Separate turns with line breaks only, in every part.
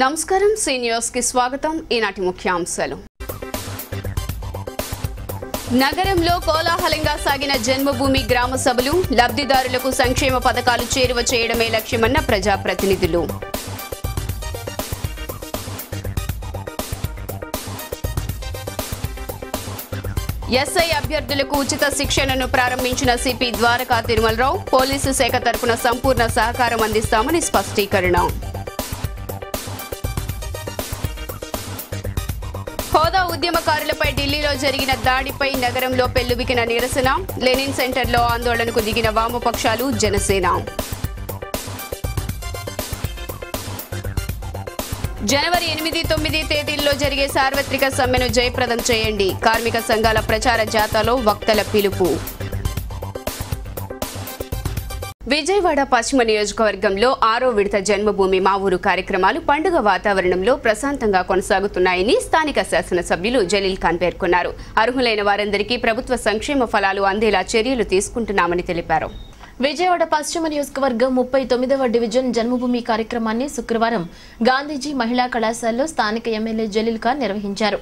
నమస్కారం సీనియర్స్కి స్వాగతం. ఈనాటి ముఖ్యాంశాలు. నగరంలో కోలాహలంగా సాగిన జన్మభూమి గ్రామ సభలు లబ్ధిదారులకు సంక్షేమ పథకాలు చేరువ చేయడమే లక్ష్యమన్న ప్రజాప్రతినిధులు. ఎస్ఐ అభ్యర్థులకు ఉచిత శిక్షణను ప్రారంభించిన సిపి ద్వారకా తిరుమలరావు పోలీసు శాఖ తరపున సంపూర్ణ సహకారం అందిస్తామని స్పష్టీకరణ. హోదా ఉద్యమకారులపై ఢిల్లీలో జరిగిన దాడిపై నగరంలో పెల్లుబికిన నిరసన లెనిన్ సెంటర్లో ఆందోళనకు దిగిన వామపక్షాలు జనసేన. జనవరి ఎనిమిది తొమ్మిది తేదీల్లో జరిగే సార్వత్రిక సమ్మెను జయప్రదం చేయండి. కార్మిక సంఘాల ప్రచార జాతాలో వక్తల పిలుపు. విజయవాడ పశ్చిమ నియోజకవర్గంలో ఆరో విడత జన్మభూమి మా ఊరు కార్యక్రమాలు పండుగ వాతావరణంలో ప్రశాంతంగా కొనసాగుతున్నాయని స్థానిక శాసనసభ్యులు జలీల్ ఖాన్ పేర్కొన్నారు. అర్హులైన వారందరికీ ప్రభుత్వ సంక్షేమ ఫలాలు అందేలా చర్యలు తీసుకుంటున్నామని తెలిపారు.
విజయవాడ పశ్చిమ నియోజకవర్గం ముప్పై తొమ్మిదవ డివిజన్ జన్మభూమి కార్యక్రమాన్ని శుక్రవారం గాంధీజీ మహిళా కళాశాలలో స్థానిక ఎమ్మెల్యే జలీల్ ఖాన్ నిర్వహించారు.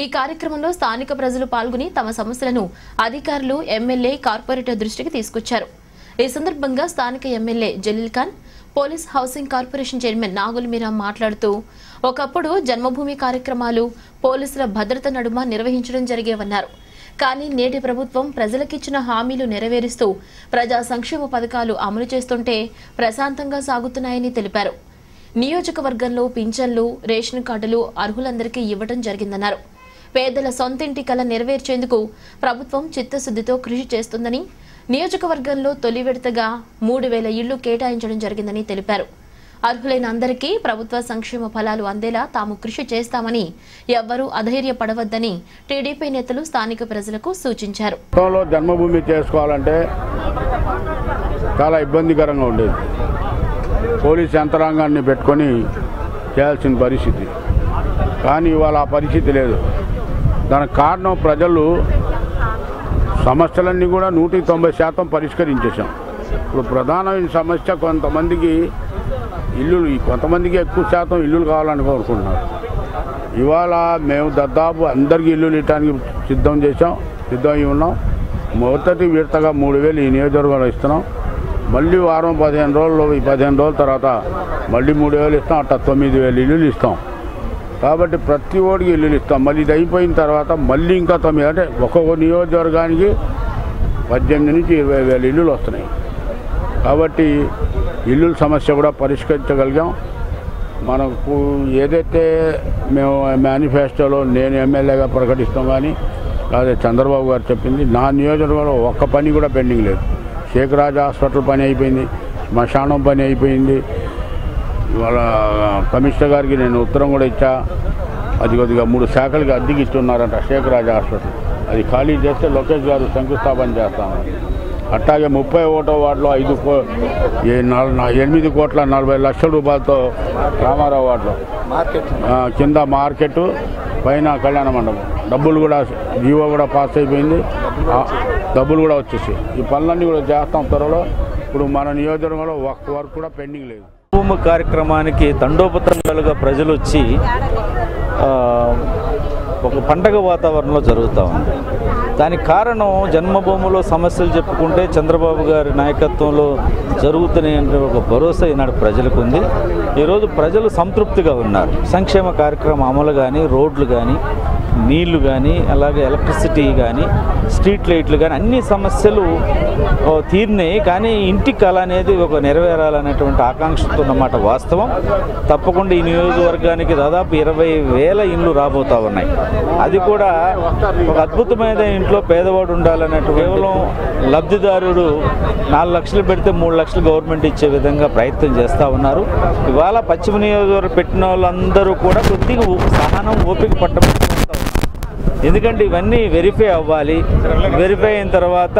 ఈ కార్యక్రమంలో స్థానిక ప్రజలు పాల్గొని తమ సమస్యలను అధికారులు ఎమ్మెల్యే కార్పొరేటర్ దృష్టికి తీసుకొచ్చారు. ఈ సందర్భంగా స్థానిక MLA Jaleel Khan police housing corporation chairman Nagul Meera మాట్లాడుతూ ఒకప్పుడు జన్మభూమి కార్యక్రమాలు పోలీసుల భద్రత నడుమ నిర్వహించడం జరిగేవన్నారు. కానీ నేటి ప్రభుత్వం ప్రజలకిచ్చిన హామీలు నెరవేరుస్తూ ప్రజా సంక్షేమ పథకాలు అమలు చేస్తుంటే ప్రశాంతంగా సాగుతున్నాయని తెలిపారు. నియోజకవర్గంలో పింఛన్లు రేషన్ కార్డులు అర్హులందరికీ ఇవ్వడం జరిగిందన్నారు. పేదల సొంతింటి కల నెరవేర్చేందుకు ప్రభుత్వం చిత్తశుద్ధితో కృషి చేస్తుందని నియోజకవర్గంలో తొలి విడతగా మూడు వేల ఇళ్ళు కేటాయించడం జరిగిందని తెలిపారు. అర్హులైన అందరికీ ప్రభుత్వ సంక్షేమ ఫలాలు అందేలా తాము కృషి చేస్తామని ఎవ్వరూ అధైర్యపడవద్దని టీడీపీ నేతలు స్థానిక ప్రజలకు సూచించారు.
జన్మభూమి చేసుకోవాలంటే చాలా ఇబ్బందికరంగా ఉండేది. పోలీస్ యంత్రాంగాన్ని పెట్టుకొని చేయాల్సిన పరిస్థితి. కానీ ఇవాళ ఆ పరిస్థితి లేదు. దానికి కారణం ప్రజలు సమస్యలన్నీ కూడా నూటికి తొంభై శాతం పరిష్కరించేసాం ఇప్పుడు ప్రధానమైన సమస్య కొంతమందికి ఇల్లులు కొంతమందికి ఎక్కువ శాతం ఇల్లులు కావాలని కోరుకుంటున్నారు. ఇవాళ మేము దాదాపు అందరికీ ఇల్లులు ఇవ్వడానికి సిద్ధం చేసాం సిద్ధం అయి ఉన్నాం. మొదటి విడతగా మూడు వేలు ఈ నియోజకవర్గంలో ఇస్తున్నాం. మళ్ళీ వారం పదిహేను రోజులు ఈ పదిహేను రోజుల తర్వాత మళ్ళీ మూడు వేలు ఇస్తాం అట్లా తొమ్మిది వేలు ఇల్లులు ఇస్తాం. కాబట్టి ప్రతి ఓడికి ఇల్లు ఇస్తాం మళ్ళీ ఇది అయిపోయిన తర్వాత మళ్ళీ ఇంకా తొమ్మిది అంటే ఒక్కొక్క నియోజకవర్గానికి పద్దెనిమిది నుంచి ఇరవై వేల ఇల్లులు వస్తున్నాయి. కాబట్టి ఇల్లుల సమస్య కూడా పరిష్కరించగలిగాం. మనకు ఏదైతే మేము మేనిఫెస్టోలో నేను ఎమ్మెల్యేగా ప్రకటిస్తాం కానీ అదే చంద్రబాబు గారు చెప్పింది నా నియోజకవర్గంలో ఒక్క పని కూడా పెండింగ్ లేదు. శేఖరాజ్ హాస్పిటల్ పని అయిపోయింది శ్మశానం పని అయిపోయింది ఇవాళ కమిషనర్ గారికి నేను ఉత్తరం కూడా ఇచ్చా. అది కొద్దిగా మూడు శాఖలకి అద్దెకి ఇస్తున్నారంట శేఖరాజ హాస్పిటల్. అది ఖాళీ చేస్తే లోకేష్ గారు శంకుస్థాపన చేస్తాను అట్లాగే ముప్పై ఒకటో వార్డులో ఐదు కో ఏ ఎనిమిది కోట్ల నలభై లక్షల రూపాయలతో రామారావు వార్డులో. కింద మార్కెట్ పైన కళ్యాణ మండపం. డబ్బులు కూడా జీవో కూడా పాస్ అయిపోయింది. డబ్బులు కూడా వచ్చేసి ఈ పనులన్నీ కూడా చేస్తాం త్వరలో. ఇప్పుడు మన నియోజకవర్గంలో ఒక్క వర్క్ కూడా పెండింగ్ లేదు.
భూమి కార్యక్రమానికి తండోపతండాలుగా ప్రజలు వచ్చి ఒక పండగ వాతావరణంలో జరుగుతూ ఉంది. దానికి కారణం జన్మభూమిలో సమస్యలు చెప్పుకుంటే చంద్రబాబు గారి నాయకత్వంలో జరుగుతున్నాయనే ఒక భరోసా ఈనాడు ప్రజలకు ఉంది ఈరోజు ప్రజలు సంతృప్తిగా ఉన్నారు. సంక్షేమ కార్యక్రమం అమలు కానీ రోడ్లు కానీ నీళ్ళు కానీ అలాగే ఎలక్ట్రిసిటీ కానీ స్ట్రీట్ లైట్లు కానీ అన్ని సమస్యలు తీరినాయి. కానీ ఇంటి కళ అనేది ఒక నెరవేరాలనేటువంటి ఆకాంక్షతో ఉన్నమాట వాస్తవం. తప్పకుండా ఈ నియోజకవర్గానికి దాదాపు ఇరవై వేల ఇండ్లు రాబోతా ఉన్నాయి. అది కూడా ఒక అద్భుతమైన ఇంట్లో పేదవాడు ఉండాలన్నట్టు కేవలం లబ్ధిదారుడు నాలుగు లక్షలు పెడితే మూడు లక్షలు గవర్నమెంట్ ఇచ్చే విధంగా ప్రయత్నం చేస్తూ ఉన్నారు. ఇవాళ పశ్చిమ నియోజకవర్గం పెట్టిన వాళ్ళందరూ కూడా కొద్దిగా సహనం ఓపిక పట్టమని ఎందుకంటే ఇవన్నీ వెరిఫై అవ్వాలి. వెరిఫై అయిన తర్వాత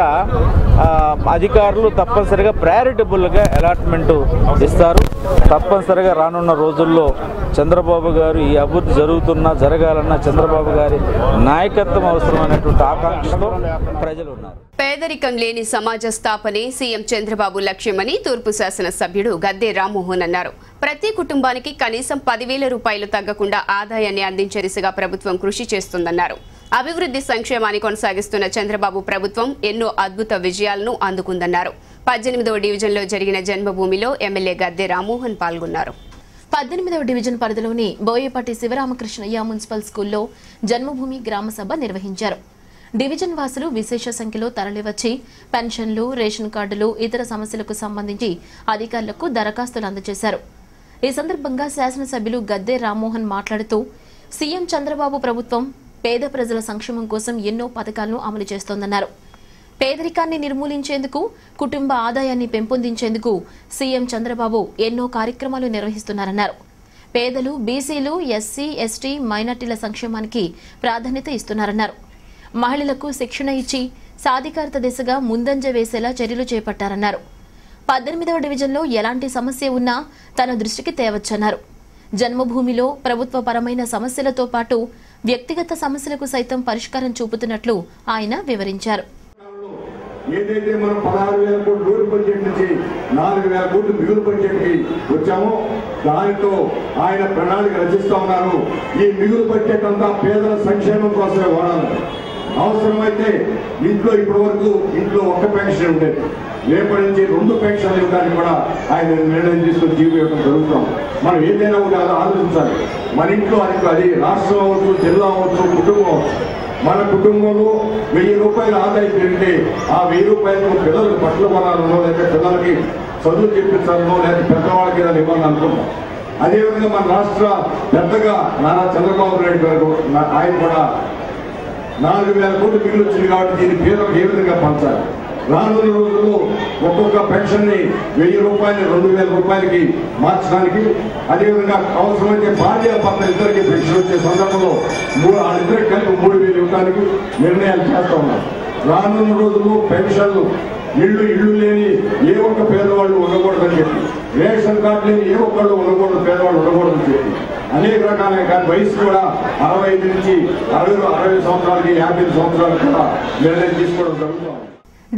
అధికారులు తప్పనిసరిగా ప్రయారిటబుల్గా అలాట్మెంట్ ఇస్తారు. తప్పనిసరిగా రానున్న రోజుల్లో చంద్రబాబు గారు ఈ అభివృద్ధి జరుగుతున్నా జరగాలన్న చంద్రబాబు గారి నాయకత్వం అవసరమైనటువంటి ఆకాంక్షలో ప్రజలు ఉన్నారు.
పేదరికం లేని సమాజ స్థాపనే సీఎం చంద్రబాబు లక్ష్యమని తూర్పు శాసనసభ్యుడు గద్దె రామ్మోహన్ అన్నారు. ప్రతి కుటుంబానికి కనీసం పదివేల రూపాయలు తగ్గకుండా ఆదాయాన్ని అందించే దిశగా ప్రభుత్వం కృషి చేస్తుందన్నారు. అభివృద్ధి సంక్షేమాన్ని కొనసాగిస్తున్న చంద్రబాబు ప్రభుత్వం ఎన్నో అద్భుత విజయాలను అందుకుందన్నారు. పద్దెనిమిదవ డివిజన్లో జరిగిన జన్మభూమిలో ఎమ్మెల్యే గద్దె రామ్మోహన్ పాల్గొన్నారు.
పద్దెనిమిదవ డివిజన్ పరిధిలోని బోయపాటి శివరామకృష్ణయ్య మున్సిపల్ స్కూల్లో జన్మభూమి గ్రామ సభ నిర్వహించారు. డివిజన్ వాసులు విశేష సంఖ్యలో తరలివచ్చి పెన్షన్లు రేషన్ కార్డులు ఇతర సమస్యలకు సంబంధించి అధికారులకు దరఖాస్తులు అందజేశారు. ఈ సందర్భంగా శాసనసభ్యులు గద్దె రామ్మోహన్ మాట్లాడుతూ సీఎం చంద్రబాబు ప్రభుత్వం పేద ప్రజల సంక్షేమం కోసం ఎన్నో పథకాలను అమలు చేస్తోందన్నారు. పేదరికాన్ని నిర్మూలించేందుకు కుటుంబ ఆదాయాన్ని పెంపొందించేందుకు సీఎం చంద్రబాబు ఎన్నో కార్యక్రమాలు నిర్వహిస్తున్నారన్నారు. పేదలు బీసీలు ఎస్సీ ఎస్టీ మైనార్టీల సంక్షేమానికి ప్రాధాన్యత ఇస్తున్నారన్నారు. మహిళలకు శిక్షణ ఇచ్చి సాధికారత దిశగా ముందంజ వేసేలా చర్యలు చేపట్టారన్నారు. పద్దెనిమిదవ డివిజన్లో ఎలాంటి సమస్య ఉన్నా తన దృష్టికి తేవచ్చన్నారు. జన్మభూమిలో ప్రభుత్వపరమైన సమస్యలతో పాటు వ్యక్తిగత సమస్యలకు సైతం పరిష్కారం చూపుతున్నట్లు ఆయన వివరించారు.
ఏదైతే మనం పదహారు వేల కోట్లు రోడ్డు బడ్జెట్ నుంచి నాలుగు వేల కోట్లు మిగులు బడ్జెట్కి వచ్చామో దానితో ఆయన ప్రణాళిక రచిస్తా ఉన్నారు. ఈ మిగులు బడ్జెట్ అంతా పేదల సంక్షేమం కోసమే వాడాలి. అవసరమైతే ఇంట్లో ఇప్పటి వరకు ఇంట్లో ఒక్క పెన్షన్ ఉండేది. రేపటి నుంచి రెండు పెన్షన్లు ఇవ్వడానికి కూడా ఆయన నిర్ణయం తీసుకుని జీవి జరుగుతాం. మనం ఏదైనా ఒక ఆలోచించాలి. మన ఇంట్లో అది అది రాష్ట్రం అవ్వచ్చు జిల్లా అవ్వచ్చు కుటుంబం అవ్వచ్చు. మన కుటుంబంలో వెయ్యి రూపాయల ఆదాయం పెరిగితే ఆ వెయ్యి రూపాయలకు పిల్లలకు బట్టలు కొనాలనో లేదా పిల్లలకి చదువు చెప్పించాలనో లేదా పెద్దవాళ్ళకి ఏదైనా ఇవ్వాలని అనుకుంటాం. అదేవిధంగా మన రాష్ట్ర పెద్దగా నారా చంద్రబాబు నాయుడు గారు ఆయన కూడా నాలుగు వేల కోట్లు బిల్లు వచ్చింది కాబట్టి దీని పేదలకు ఏ విధంగా పంచాలి? రానున్న రోజుల్లో ఒక్కొక్క పెన్షన్ని వెయ్యి రూపాయలు రెండు వేల రూపాయలకి మార్చడానికి అదేవిధంగా అవసరమైతే భార్య భర్త ఇద్దరికి పెన్షన్ వచ్చే సందర్భంలో మూడు వాళ్ళిద్దరికి కలిపి మూడు వేలు ఇవ్వడానికి నిర్ణయాలు చేస్తా ఉన్నారు. రానున్న రోజుల్లో పెన్షన్లు ఇళ్ళు ఇళ్ళు లేని ఏ ఒక్క పేదవాళ్ళు ఉండకూడదని చెప్పి రేషన్ కార్డు లేని ఏ ఒక్కళ్ళు ఉండకూడదు పేదవాళ్ళు ఉండకూడదని చెప్పి అనేక రకాల వయసు కూడా అరవై ఐదు నుంచి అరవై అరవై సంవత్సరాలకి యాభై సంవత్సరాలకు కూడా నిర్ణయం తీసుకోవడం జరుగుతుంది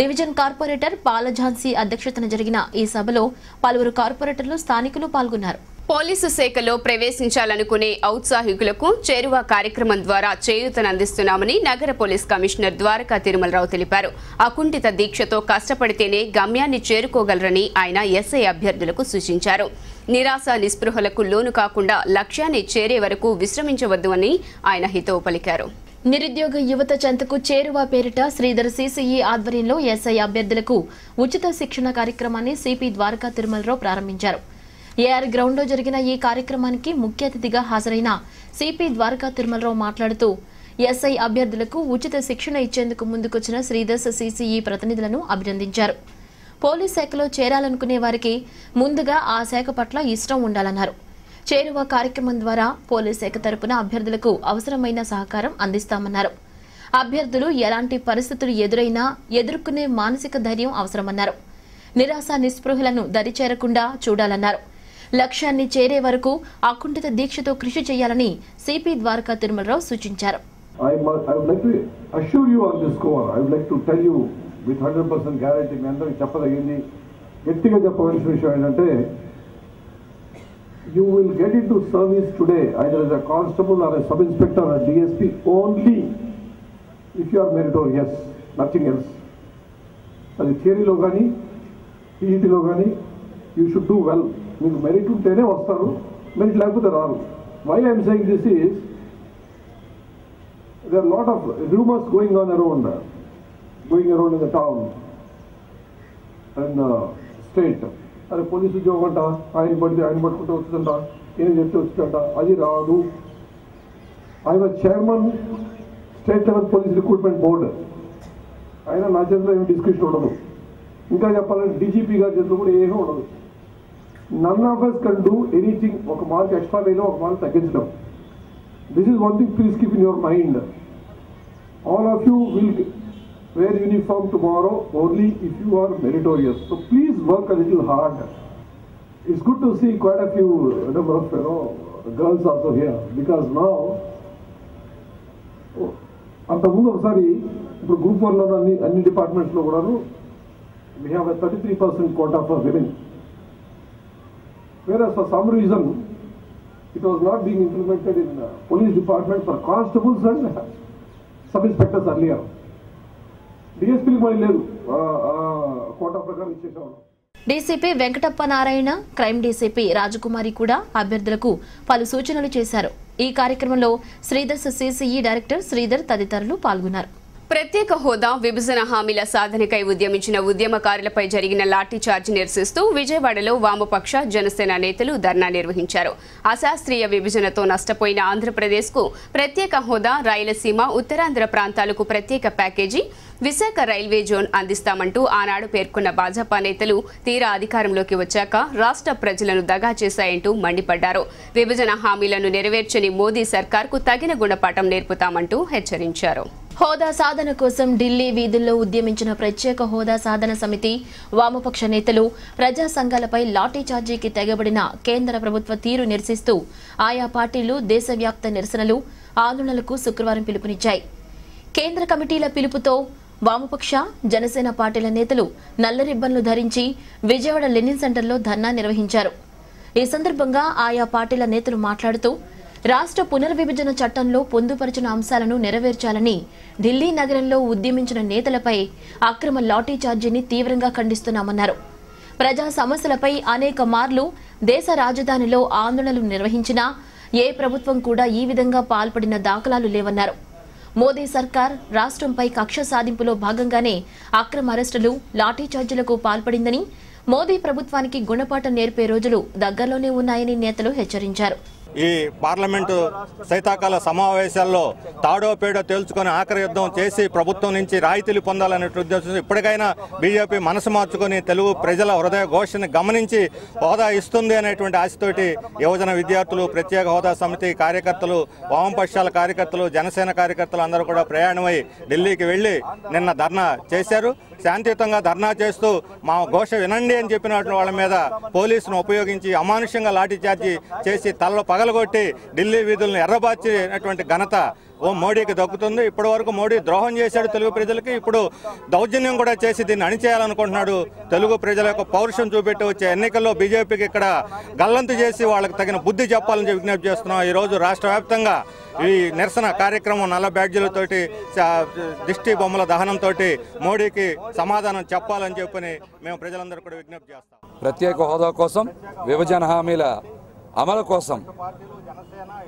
డివిజన్ కార్పొరేటర్ పాలఝాన్సీ అధ్యక్షతన జరిగిన ఈ సభలో పలువురు కార్పొరేటర్లు స్థానికులు పాల్గొన్నారు.
పోలీసు శాఖలో ప్రవేశించాలనుకునే ఔత్సాహికులకు చేరువ కార్యక్రమం ద్వారా చేయూతనందిస్తున్నామని నగర పోలీస్ కమిషనర్ ద్వారకా తిరుమలరావు తెలిపారు. అకుంఠిత దీక్షతో కష్టపడితేనే గమ్యాన్ని చేరుకోగలరని ఆయన ఎస్ఐ అభ్యర్థులకు సూచించారు. నిరాశ నిస్పృహలకు లోను కాకుండా లక్ష్యాన్ని చేరే వరకు విశ్రమించవద్దు అని ఆయన హితవు పలికారు
నిరుద్యోగ యువత చెంతకు చేరువ పేరిట శ్రీధర్ సిసిఈ ఆధ్వర్యంలో ఎస్ఐ అభ్యర్థులకు ఉచిత శిక్షణ కార్యక్రమాన్ని సిపి ద్వారకా తిరుమలరావు ప్రారంభించారు. ఏఆర్ గ్రౌండ్లో జరిగిన ఈ కార్యక్రమానికి ముఖ్య అతిథిగా హాజరైన సిపి ద్వారకా తిరుమలరావు మాట్లాడుతూ ఎస్ఐ అభ్యర్థులకు ఉచిత శిక్షణ ఇచ్చేందుకు ముందుకొచ్చిన శ్రీధర్స్ సిసిఈ ప్రతినిధులను అభినందించారు. పోలీస్ శాఖలో చేరాలనుకునే వారికి ముందుగా ఆ శాఖ పట్ల ఇష్టం ఉండాలన్నారు. చేరువ కార్యక్రమం ద్వారా పోలీస్ శాఖ తరపున అభ్యర్థులకు అవసరమైన సహకారం అందిస్తామన్నారు. అభ్యర్థులు ఎలాంటి పరిస్థితులు ఎదురైనా ఎదుర్కొనే మానసిక ధైర్యం అవసరమన్నారు. నిరాశ నిస్పృహలను దరిచేరకుండా చూడాలన్నారు. లక్ష్యాన్ని చేరే వరకు అకుంఠిత దీక్షతో కృషి చేయాలని సిపి ద్వారకా తిరుమలరావు సూచించారు
I must, I would like to assure you on this score. I would like to tell you with 100% guarantee మీ గట్టిగా చెప్పవలసిన విషయం ఏంటంటే you will get into service today either as a constable or a sub inspector or DSP only if you are meritorious nothing else అది థియరీలో కానీ పీఈటీలో కానీ you should do well మీకు మెరిట్ ఉంటేనే వస్తారు మెరిట్ లేకపోతే రారు. Why I'm saying this is there are a lot of rumors going on around, uh, going around in the town and uh, state. అరే పోలీసు ఉద్యోగం అంట ఆయన పడితే ఆయన పట్టుకుంటూ వచ్చిందంట ఈయన చెప్తే వచ్చిందంట అది రాదు. ఆయన chairman state level police recruitment board ఆయన నా చేతిలో ఏమి డిస్క్రిప్షన్ ఉండదు. ఇంకా చెప్పాలంటే డీజీపీ గారి చేతిలో కూడా ఏమీ ఉండదు. None of us can do anything ఒక మార్క్ ఎక్స్ట్రా వేలో ఒక మార్క్ తగ్గించడం This is one thing please keep in your mind. All of you will wear uniform tomorrow only if you are meritorious. So please work a little hard. It's good to see quite a few number of you know girls also here because now అంతకుముందు ఒకసారి ఇప్పుడు group వన్లో అన్ని అన్ని డిపార్ట్మెంట్స్లో కూడాను we have thirty three percent quota for women whereas for some reason it was not being implemented in the police department for constables and sub inspectors earlier. డిఎస్పీకి మళ్ళీ లేదు కోటా ప్రకారం ఇచ్చేసేవాళ్ళం
DCP Venkatappa Narayana crime DCP Rajakumari కూడా అభ్యర్థులకు పలు సూచనలు చేశారు ఈ కార్యక్రమంలో శ్రీధర్ సిసిఈ డైరెక్టర్ శ్రీధర్ తదితరులు పాల్గొన్నారు
ప్రత్యేక హోదా విభజన హామీల సాధనకై ఉద్యమించిన ఉద్యమకారులపై జరిగిన లాఠీ చార్జ్ నిరసిస్తూ విజయవాడలో వామపక్ష జనసేన నేతలు ధర్నా నిర్వహించారు. అశాస్త్రీయ విభజనతో నష్టపోయిన ఆంధ్రప్రదేశ్కు ప్రత్యేక హోదా రాయలసీమ ఉత్తరాంధ్ర ప్రాంతాలకు ప్రత్యేక ప్యాకేజీ విశాఖ రైల్వే జోన్ అందిస్తామంటూ ఆనాడు పేర్కొన్న భాజపా నేతలు తీరా అధికారంలోకి వచ్చాక రాష్ట్ర ప్రజలను దగా చేశాయంటూ మండిపడ్డారు. విభజన హామీలను నెరవేర్చని మోదీ సర్కార్కు తగిన గుణపాఠం నేర్పుతామంటూ హెచ్చరించారు.
హోదా సాధన కోసం ఢిల్లీ వీధుల్లో ఉద్యమించిన ప్రత్యేక హోదా సాధన సమితి వామపక్ష నేతలు ప్రజా సంఘాలపై లాఠీ చార్జీకి తెగబడిన కేంద్ర ప్రభుత్వ తీరు నిరసిస్తూ ఆయా పార్టీలు దేశవ్యాప్త నిరసనలు ఆందోళనలకు శుక్రవారం పిలుపునిచ్చాయి. కేంద్ర కమిటీల పిలుపుతో వామపక్ష జనసేన పార్టీల నేతలు నల్ల రిబ్బన్లు ధరించి విజయవాడ లెనిన్ సెంటర్లో ధర్నా నిర్వహించారు. ఈ సందర్భంగా ఆయా పార్టీల నేతలు మాట్లాడుతూ రాష్ట్ర పునర్విభజన చట్టంలో పొందుపరిచిన అంశాలను నెరవేర్చాలని ఢిల్లీ నగరంలో ఉద్యమించిన నేతలపై అక్రమ లాఠీ చార్జీని తీవ్రంగా ఖండిస్తున్నామన్నారు. ప్రజా సమస్యలపై అనేక మార్లు దేశ రాజధానిలో ఆందోళనలు నిర్వహించినా ఏ ప్రభుత్వం కూడా ఈ విధంగా పాల్పడిన దాఖలాలు లేవన్నారు. మోదీ సర్కార్ రాష్ట్రంపై కక్ష సాధింపులో భాగంగానే అక్రమ అరెస్టులు లాఠీ చార్జీలకు పాల్పడిందని మోదీ ప్రభుత్వానికి గుణపాఠం నేర్పే రోజులు దగ్గరలోనే ఉన్నాయని నేతలు హెచ్చరించారు.
ఈ పార్లమెంటు శైతాకాల సమావేశాల్లో తాడో పేడో తేల్చుకొని ఆఖరి యుద్ధం చేసి ప్రభుత్వం నుంచి రాయితీలు పొందాలనే ఉద్దేశం ఇప్పటికైనా బీజేపీ మనసు మార్చుకొని తెలుగు ప్రజల హృదయ ఘోషని గమనించి హోదా ఇస్తుంది అనేటువంటి ఆశతోటి యువజన విద్యార్థులు ప్రత్యేక హోదా సమితి కార్యకర్తలు వామపక్షాల కార్యకర్తలు జనసేన కార్యకర్తలు అందరూ కూడా ప్రయాణమై ఢిల్లీకి వెళ్ళి నిన్న ధర్నా చేశారు. శాంతియుతంగా ధర్నా చేస్తూ మా ఘోష వినండి అని చెప్పినటువంటి వాళ్ళ మీద పోలీసును ఉపయోగించి అమానుష్యంగా లాఠీచార్జి చేసి తలలో పగలగొట్టి ఢిల్లీ వీధులను ఎర్రబార్చినటువంటి ఘనత ఓ మోడీకి దక్కుతుంది. ఇప్పటి వరకు మోడీ ద్రోహం చేశాడు తెలుగు ప్రజలకి. ఇప్పుడు దౌర్జన్యం కూడా చేసి దీన్ని అణిచేయాలనుకుంటున్నాడు. తెలుగు ప్రజల యొక్క పౌరుషం చూపెట్టి వచ్చే ఎన్నికల్లో బీజేపీకి ఇక్కడ గల్లంతు చేసి వాళ్ళకి తగిన బుద్ధి చెప్పాలని చెప్పి విజ్ఞప్తి చేస్తున్నాం. ఈ రోజు రాష్ట్ర వ్యాప్తంగా ఈ నిరసన కార్యక్రమం నల్ల బ్యాడ్జీలతోటి దిష్టి బొమ్మల దహనంతో మోడీకి సమాధానం చెప్పాలని చెప్పని మేము ప్రజలందరూ కూడా విజ్ఞప్తి చేస్తాం.
ప్రత్యేక హోదా కోసం విభజన హామీల అమలు కోసం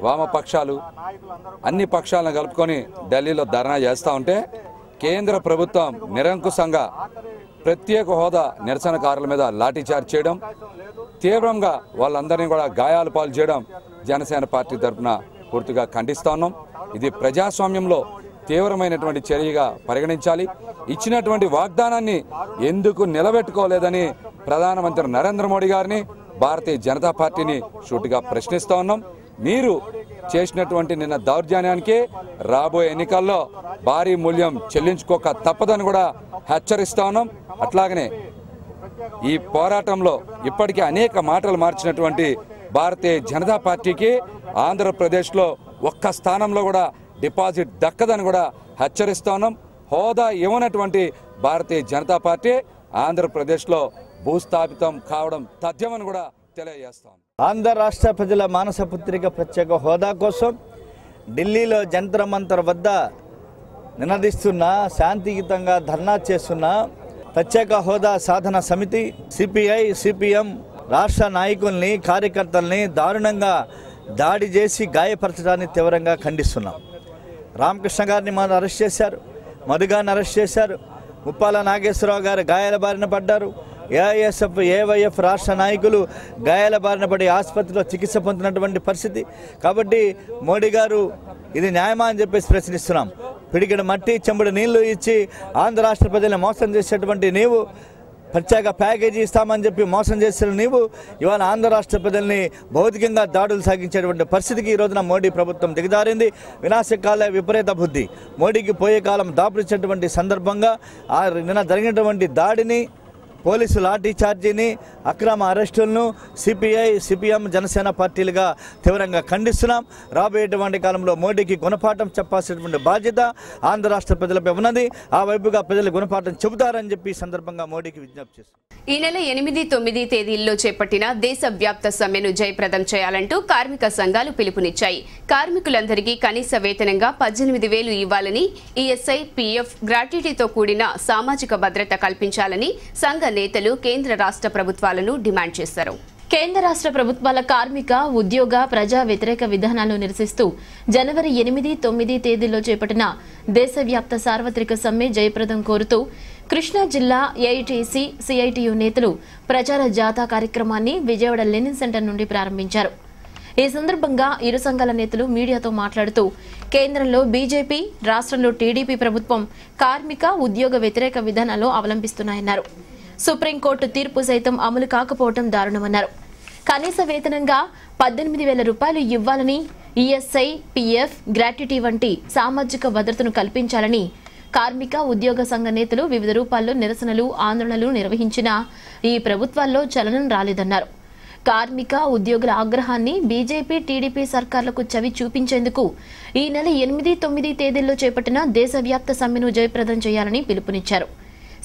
వామపక్షాలు అన్ని పక్షాలను కలుపుకొని ఢిల్లీలో ధర్నా చేస్తూ ఉంటే కేంద్ర ప్రభుత్వం నిరంకుశంగా ప్రత్యేక హోదా నిరసనకారుల మీద లాఠీచార్జ్ చేయడం తీవ్రంగా వాళ్ళందరినీ కూడా గాయాలు పాలు చేయడం జనసేన పార్టీ తరఫున పూర్తిగా ఖండిస్తా ఉన్నాం. ఇది ప్రజాస్వామ్యంలో తీవ్రమైనటువంటి చర్యగా పరిగణించాలి. ఇచ్చినటువంటి వాగ్దానాన్ని ఎందుకు నిలబెట్టుకోలేదని ప్రధానమంత్రి నరేంద్ర మోడీ గారిని భారతీయ జనతా పార్టీని షూట్గా ప్రశ్నిస్తూ ఉన్నాం. మీరు చేసినటువంటి నిన్న దౌర్జన్యానికి రాబోయే ఎన్నికల్లో భారీ మూల్యం చెల్లించుకోక తప్పదని కూడా హెచ్చరిస్తా ఉన్నాం. అట్లాగనే ఈ పోరాటంలో ఇప్పటికే అనేక మాటలు మార్చినటువంటి భారతీయ జనతా పార్టీకి ఆంధ్రప్రదేశ్లో ఒక్క స్థానంలో కూడా డిపాజిట్ దక్కదని కూడా హెచ్చరిస్తా ఉన్నాం. హోదా ఇవ్వనటువంటి భారతీయ జనతా పార్టీ ఆంధ్రప్రదేశ్లో భూస్థాపితం కావడం తథ్యమని కూడా తెలియజేస్తాం.
ఆంధ్ర రాష్ట్ర ప్రజల మానస పుత్రిక ప్రత్యేక హోదా కోసం ఢిల్లీలో జంతర మంతర్ వద్ద నినదిస్తున్న శాంతియుతంగా ధర్నా చేస్తున్న ప్రత్యేక హోదా సాధన సమితి సిపిఐ సిపిఎం రాష్ట్ర నాయకుల్ని కార్యకర్తల్ని దారుణంగా దాడి చేసి గాయపరచడాన్ని తీవ్రంగా ఖండిస్తున్నాం. రామకృష్ణ గారిని మనం అరెస్ట్ చేశారు మధు అరెస్ట్ చేశారు ముప్పాల నాగేశ్వరరావు గారు గాయాల బారిన పడ్డారు ఏఐఎస్ఎఫ్ ఏవైఎఫ్ రాష్ట్ర నాయకులు గాయాల బారిన పడి ఆసుపత్రిలో చికిత్స పొందినటువంటి పరిస్థితి. కాబట్టి మోడీ గారు ఇది న్యాయమా అని చెప్పేసి ప్రశ్నిస్తున్నాం. పిడికిన మట్టి చెంబుడు నీళ్ళు ఇచ్చి ఆంధ్ర రాష్ట్ర ప్రజల్ని మోసం చేసేటువంటి నీవు ప్రత్యేక ప్యాకేజీ ఇస్తామని చెప్పి మోసం చేసిన నీవు ఇవాళ ఆంధ్ర రాష్ట్ర ప్రజల్ని భౌతికంగా దాడులు సాగించేటువంటి పరిస్థితికి ఈ రోజున మోడీ ప్రభుత్వం దిగజారింది. వినాశకాల విపరీత బుద్ధి. మోడీకి పోయే కాలం దాపురించినటువంటి సందర్భంగా ఆ నిన్న జరిగినటువంటి దాడిని పోలీసు లాఠీ ఛార్జీని అక్రమ అరెస్టులను సిపిఐ సిపిఎం జనసేన పార్టీలుగా తీవ్రంగా ఖండిస్తున్నాం. రాబోయేటువంటి కాలంలో మోడీకి గుణపాఠం చెప్పాల్సినటువంటి బాధ్యత ఆంధ్ర రాష్ట్ర ప్రజలపై ఉన్నది. ఆ వైపుగా ప్రజలు గుణపాఠం చెబుతారని చెప్పి సందర్భంగా మోడీకి విజ్ఞప్తి
ఈ నెల ఎనిమిది తొమ్మిది తేదీల్లో చేపట్టిన దేశవ్యాప్త సమ్మెను జయప్రదం చేయాలంటూ కార్మిక సంఘాలు పిలుపునిచ్చాయి. కార్మికులందరికీ కనీస వేతనంగా పద్దెనిమిది వేలు ఇవ్వాలని ఈఎస్ఐ పీఎఫ్ గ్రాట్యుటీతో కూడిన సామాజిక భద్రత కల్పించాలని సంఘ నేతలు కేంద్ర రాష్ట్ర ప్రభుత్వాలను డిమాండ్ చేశారు.
కేంద్ర రాష్ట్ర ప్రభుత్వాల కార్మిక ఉద్యోగ ప్రజా వ్యతిరేక విధానాలు నిరసిస్తూ జనవరి ఎనిమిది తొమ్మిది తేదీల్లో చేపట్టిన దేశవ్యాప్త సార్వత్రిక సమ్మె జయప్రదం కోరుతూ కృష్ణా జిల్లా ఏఐటీసీ సిఐటియు నేతలు ప్రచార జాథా కార్యక్రమాన్ని విజయవాడ లెనిన్ సెంటర్ నుండి ప్రారంభించారు. ఈ సందర్భంగా ఇరు సంఘాల నేతలు మీడియాతో మాట్లాడుతూ కేంద్రంలో బీజేపీ రాష్ట్రంలో టీడీపీ ప్రభుత్వం కార్మిక ఉద్యోగ వ్యతిరేక విధానాలు అవలంబిస్తున్నాయన్నారు. సుప్రీంకోర్టు తీర్పు సైతం అమలు కాకపోవడం దారుణమన్నారు. కనీస వేతనంగా పద్దెనిమిది వేల రూపాయలు ఇవ్వాలని ఈఎస్ఐ పీఎఫ్ గ్రాట్యుటీ వంటి సామాజిక భద్రతను కల్పించాలని కార్మిక ఉద్యోగ సంఘ నేతలు వివిధ రూపాల్లో నిరసనలు ఆందోళనలు నిర్వహించినా ఈ ప్రభుత్వాల్లో చలనం రాలేదన్నారు. కార్మిక ఉద్యోగుల ఆగ్రహాన్ని బీజేపీ టీడీపీ సర్కార్లకు చవి చూపించేందుకు ఈ నెల ఎనిమిది తొమ్మిది తేదీల్లో చేపట్టిన దేశవ్యాప్త సమ్మెను జయప్రదం చేయాలని పిలుపునిచ్చారు.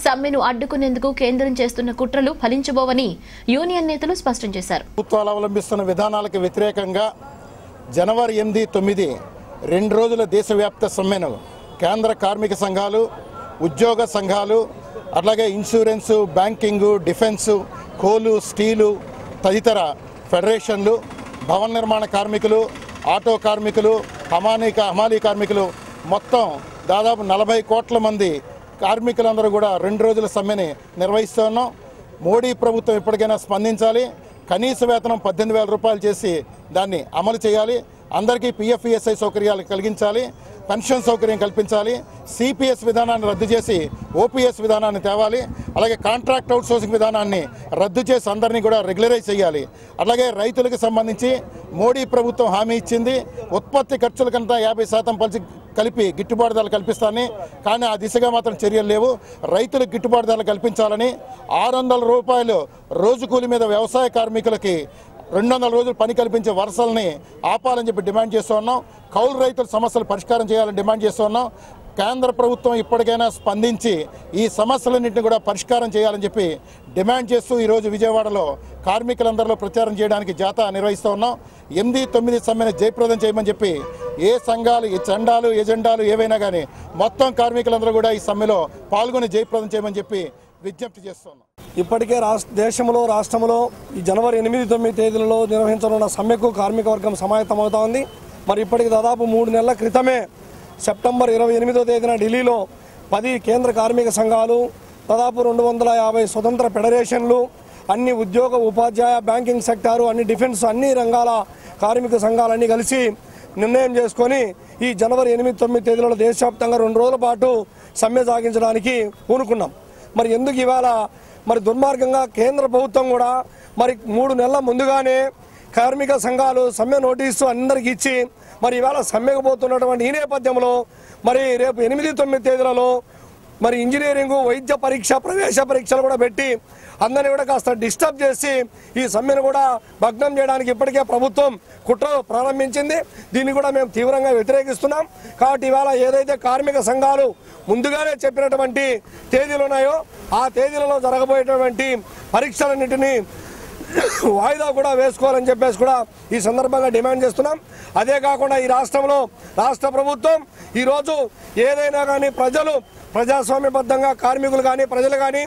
సమ్మెను అడ్డుకునేందుకు కేంద్రం చేస్తున్న కుట్రలు ఫలించబోవని యూనియన్ నేతలు స్పష్టం చేశారు.
ప్రభుత్వాలు అవలంబిస్తున్న విధానాలకు వ్యతిరేకంగా జనవరి ఎనిమిది తొమ్మిది రెండు రోజుల దేశవ్యాప్త సమ్మెను కేంద్ర కార్మిక సంఘాలు ఉద్యోగ సంఘాలు అట్లాగే insurance banking defence coal steel తదితర ఫెడరేషన్లు భవన నిర్మాణ కార్మికులు ఆటో కార్మికులు హమానీ హమాలీ కార్మికులు మొత్తం దాదాపు నలభై కోట్ల మంది కార్మికులందరూ కూడా రెండు రోజుల సమ్మెని నిర్వహిస్తూ ఉన్నాం. మోడీ ప్రభుత్వం ఇప్పటికైనా స్పందించాలి. కనీస వేతనం పద్దెనిమిది వేల రూపాయలు చేసి దాన్ని అమలు చేయాలి. అందరికీ పిఎఫ్ఈఎస్ఐ సౌకర్యాలు కలిగించాలి. పెన్షన్ సౌకర్యం కల్పించాలి. సిపిఎస్ విధానాన్ని రద్దు చేసి ఓపీఎస్ విధానాన్ని తేవాలి. అలాగే కాంట్రాక్ట్ అవుట్సోర్సింగ్ విధానాన్ని రద్దు చేసి అందరినీ కూడా రెగ్యులరైజ్ చేయాలి. అలాగే రైతులకు సంబంధించి మోడీ ప్రభుత్వం హామీ ఇచ్చింది. ఉత్పత్తి ఖర్చుల కంటే యాభై శాతం పలిచి కలిపి గిట్టుబాటు ధరలు కల్పిస్తానని కానీ ఆ దిశగా మాత్రం చర్యలు లేవు. రైతులకు గిట్టుబాటు ధరలు కల్పించాలని ఆరు వందల రూపాయలు రోజు కూలి మీద వ్యవసాయ కార్మికులకి రెండు వందల రోజులు పని కల్పించే వరసల్ని ఆపాలని చెప్పి డిమాండ్ చేస్తూ ఉన్నాం. కౌలు రైతుల సమస్యలు పరిష్కారం చేయాలని డిమాండ్ చేస్తూ ఉన్నాం. కేంద్ర ప్రభుత్వం ఇప్పటికైనా స్పందించి ఈ సమస్యలన్నింటినీ కూడా పరిష్కారం చేయాలని చెప్పి డిమాండ్ చేస్తూ ఈరోజు విజయవాడలో కార్మికులందరిలో ప్రచారం చేయడానికి జాతా నిర్వహిస్తూ ఉన్నాం. ఎనిమిది తొమ్మిది సమ్మెను జయప్రదం చేయమని చెప్పి ఏ సంఘాలు ఏ చండాలు ఎజెండాలు ఏవైనా కానీ మొత్తం కార్మికులందరూ కూడా ఈ సమ్మెలో పాల్గొని జయప్రదం చేయమని చెప్పి విజ్ఞప్తి చేస్తున్నాం
ఇప్పటికే రాష్ట్ర దేశంలో రాష్ట్రంలో ఈ జనవరి ఎనిమిది తొమ్మిది తేదీలలో నిర్వహించనున్న సమ్మెకు కార్మిక వర్గం సమాయత్తమవుతా ఉంది. మరి ఇప్పటికి దాదాపు మూడు నెలల క్రితమే సెప్టెంబర్ ఇరవై ఎనిమిదో తేదీన ఢిల్లీలో పది కేంద్ర కార్మిక సంఘాలు దాదాపు రెండు వందల యాభై స్వతంత్ర ఫెడరేషన్లు అన్ని ఉద్యోగ ఉపాధ్యాయ బ్యాంకింగ్ సెక్టారు అన్ని డిఫెన్స్ అన్ని రంగాల కార్మిక సంఘాలన్నీ కలిసి నిర్ణయం చేసుకొని ఈ జనవరి ఎనిమిది తొమ్మిది తేదీలలో దేశవ్యాప్తంగా రెండు రోజుల పాటు సమ్మె సాగించడానికి పూనుకున్నాం మరి ఎందుకు ఇవాళ? మరి దుర్మార్గంగా కేంద్ర ప్రభుత్వం కూడా మరి మూడు నెలల ముందుగానే కార్మిక సంఘాలు సమ్మె నోటీసు అందరికి ఇచ్చి మరి ఇవాళ సమ్మెకు పోతున్నటువంటి ఈ నేపథ్యంలో మరి రేపు ఎనిమిది తొమ్మిది తేదీలలో మరి ఇంజనీరింగ్ వైద్య పరీక్ష ప్రవేశ పరీక్షలు కూడా పెట్టి అందరినీ కూడా కాస్త డిస్టర్బ్ చేసి ఈ సమ్మెను కూడా భగ్నం చేయడానికి ఇప్పటికే ప్రభుత్వం కుట్ర ప్రారంభించింది. దీన్ని కూడా మేము తీవ్రంగా వ్యతిరేకిస్తున్నాం. కాబట్టి ఇవాళ ఏదైతే కార్మిక సంఘాలు ముందుగానే చెప్పినటువంటి తేదీలు ఉన్నాయో ఆ తేదీలలో జరగబోయేటువంటి పరీక్షలన్నింటినీ వాయిదా కూడా వేసుకోవాలని చెప్పేసి కూడా ఈ సందర్భంగా డిమాండ్ చేస్తున్నాం. అదే కాకుండా ఈ రాష్ట్రంలో రాష్ట్ర ప్రభుత్వం ఈరోజు ఏదైనా కానీ ప్రజలు ప్రజాస్వామ్యబద్ధంగా కార్మికులు కానీ ప్రజలు కానీ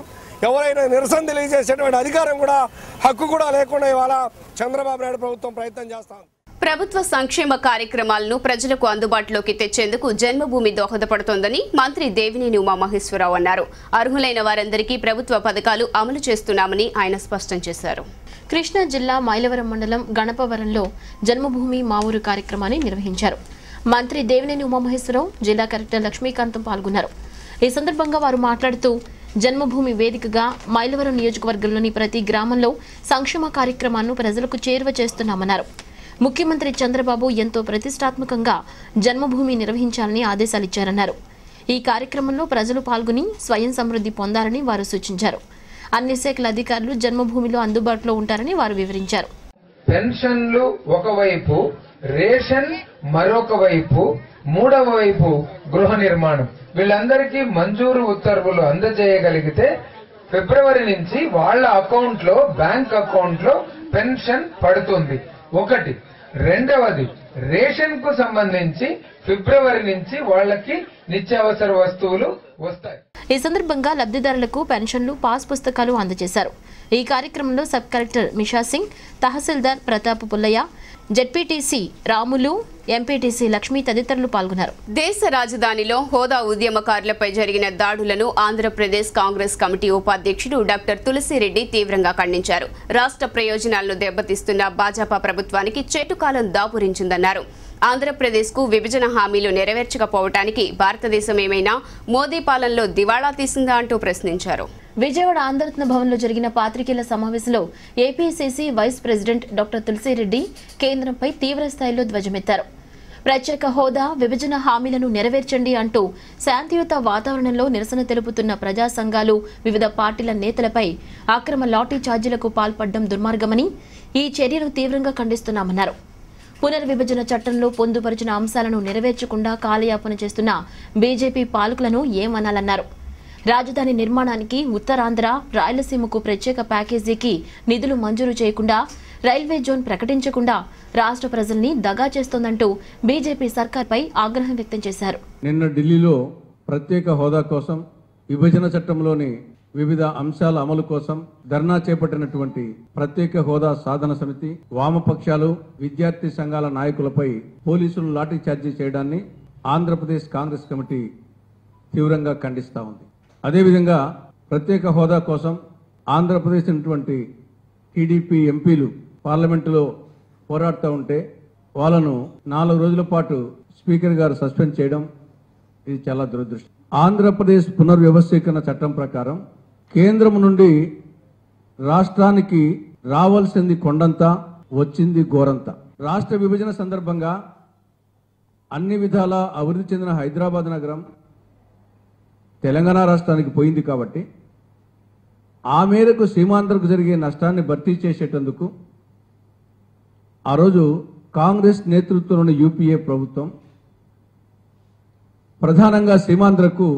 ఎవరైనా నిరసన తెలియజేసేటువంటి అధికారం కూడా హక్కు కూడా లేకుండా ఇవాళ చంద్రబాబు నాయుడు ప్రభుత్వం ప్రయత్నం చేస్తాం
ప్రభుత్వ సంక్షేమ కార్యక్రమాలను ప్రజలకు అందుబాటులోకి తెచ్చేందుకు జన్మభూమి దోహదపడుతోందని మంత్రి దేవినేని ఉమామహేశ్వరరావు అన్నారు. అర్హులైన వారందరికీ ప్రభుత్వ పథకాలు అమలు చేస్తున్నామని ఆయన స్పష్టం చేశారు.
కృష్ణా జిల్లా మైలవరం మండలం గణపవరంలో జన్మభూమి మా ఊరు కార్యక్రమాన్ని నిర్వహించారు. మంత్రి దేవినేని ఉమామహేశ్వరరావు జిల్లా కలెక్టర్ లక్ష్మీకాంతం పాల్గొన్నారు. ఈ సందర్భంగా వారు మాట్లాడుతూ జన్మభూమి వేదికగా మైలవరం నియోజకవర్గంలోని ప్రతి గ్రామంలో సంక్షేమ కార్యక్రమాలను ప్రజలకు చేరువ చేస్తున్నామన్నారు. ముఖ్యమంత్రి చంద్రబాబు ఎంతో ప్రతిష్టాత్మకంగా జన్మభూమి నిర్వహించాలని ఆదేశాలిచ్చారన్నారు. ఈ కార్యక్రమంలో ప్రజలు పాల్గొని స్వయం సమృద్ధి పొందాలని వారు సూచించారు. అన్ని శాఖల అధికారులు జన్మభూమిలో అందుబాటులో ఉంటారని వారు వివరించారు.
పెన్షన్లు ఒకవైపు రేషన్ మరొక వైపు మూడవ వైపు గృహ నిర్మాణం. వీళ్ళందరికీ మంజూరు ఉత్తర్వులు అందజేయగలిగితే ఫిబ్రవరి నుంచి వాళ్ళ అకౌంట్లో బ్యాంక్ అకౌంట్లో పెన్షన్ పడుతుంది. ఒకటి. రెండవది రేషన్కు సంబంధించి ఫిబ్రవరి నుంచి వాళ్ళకి నిత్యావసర వస్తువులు వస్తాయి.
ఈ సందర్భంగా లబ్ధిదారులకు పెన్షన్లు పాస్ పుస్తకాలు అందజేశారు. ఈ కార్యక్రమంలో sub collector Misha Singh tahsildar Pratap Pullaiah ZPTC Ramulu MPTC Lakshmi తదితరులు పాల్గొన్నారు.
దేశ రాజధానిలో హోదా ఉద్యమకారులపై జరిగిన దాడులను ఆంధ్రప్రదేశ్ కాంగ్రెస్ కమిటీ ఉపాధ్యక్షుడు డాక్టర్ తులసిరెడ్డి తీవ్రంగా ఖండించారు. రాష్ట్ర ప్రయోజనాలను దెబ్బతీస్తున్న భాజపా ప్రభుత్వానికి చెట్టుకాలం దాపురించిందన్నారు. ఆంధ్రప్రదేశ్కు విభజన హామీలు నెరవేర్చకపోవటానికి భారతదేశం ఏమైనా మోదీ పాలనలో దివాళా తీసిందా అంటూ ప్రశ్నించారు.
విజయవాడ ఆంధ్రరత్న భవన్లో జరిగిన పాత్రికేయుల సమావేశంలో APCC vice president doctor Tulasi Reddy కేంద్రంపై తీవ్రస్థాయిలో ధ్వజమెత్తారు. ప్రత్యేక హోదా విభజన హామీలను నెరవేర్చండి అంటూ శాంతియుత వాతావరణంలో నిరసన తెలుపుతున్న ప్రజా సంఘాలు వివిధ పార్టీల నేతలపై అక్రమ లాఠీ ఛార్జీలకు పాల్పడడం దుర్మార్గమని ఈ చర్యను తీవ్రంగా ఖండిస్తున్నామన్నారు. పునర్విభజన చట్టంలో పొందుపరిచిన అంశాలను నెరవేర్చకుండా కాలయాపన చేస్తున్న బీజేపీ పాలకులను ఏమనాలన్నారు. రాజధాని నిర్మాణానికి ఉత్తరాంధ్ర రాయలసీమకు ప్రత్యేక ప్యాకేజీకి నిధులు మంజూరు చేయకుండా రైల్వే జోన్ ప్రకటించకుండా రాష్ట్ర ప్రజల్ని దగా చేస్తోందంటూ బీజేపీ సర్కార్పై ఆగ్రహం వ్యక్తం చేశారు.
నిన్న ఢిల్లీలో ప్రత్యేక హోదా కోసం విభజన చట్టంలోని వివిధ అంశాల అమలు కోసం ధర్నా చేపట్టినటువంటి ప్రత్యేక హోదా సాధన సమితి వామపక్షాలు విద్యార్థి సంఘాల నాయకులపై పోలీసులు లాఠీచార్జీ చేయడాన్ని ఆంధ్రప్రదేశ్ కాంగ్రెస్ కమిటీ తీవ్రంగా ఖండిస్తా ఉంది. అదేవిధంగా ప్రత్యేక హోదా కోసం ఆంధ్రప్రదేశ్ ఉన్నటువంటి టీడీపీ ఎంపీలు పార్లమెంటులో పోరాడుతూ ఉంటే వాళ్ళను నాలుగు రోజుల పాటు స్పీకర్ గారు సస్పెండ్ చేయడం ఇది చాలా దురదృష్టం. ఆంధ్రప్రదేశ్ పునర్వ్యవస్థీకరణ చట్టం ప్రకారం కేంద్రం నుండి రాష్ట్రానికి రావాల్సింది కొండంత వచ్చింది ఘోరంత రాష్ట్ర విభజన సందర్భంగా అన్ని విధాల అభివృద్ధి చెందిన హైదరాబాద్ నగరం తెలంగాణ రాష్ట్రానికి పోయింది కాబట్టి ఆ మేరకు సీమాంధ్రకు జరిగే నష్టాన్ని భర్తీ చేసేటందుకు ఆ రోజు కాంగ్రెస్ నేతృత్వంలోని యూపీఏ ప్రభుత్వం ప్రధానంగా సీమాంధ్రకు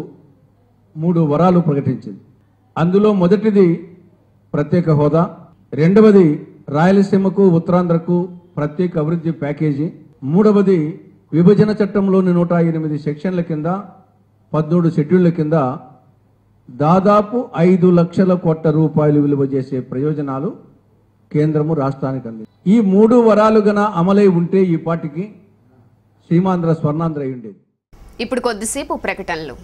మూడు వరాలు ప్రకటించింది. అందులో మొదటిది ప్రత్యేక హోదా రెండవది రాయలసీమకు ఉత్తరాంధ్రకు ప్రత్యేక అభివృద్ధి ప్యాకేజీ మూడవది విభజన చట్టంలోని నూట ఎనిమిది సెక్షన్ల కింద పద్మూడు షెడ్యూళ్ళ కింద దాదాపు ఐదు లక్షల కోట్ల రూపాయలు విలువ చేసే ప్రయోజనాలు కేంద్రము రాష్ట్రానికి అంది ఈ మూడు వరాలు గన అమలై ఉంటే ఈ పాటికి సీమాంధ్ర స్వర్ణాంధ్ర అయి ఉండేది.
ఇప్పుడు కొద్దిసేపు ప్రకటనలు.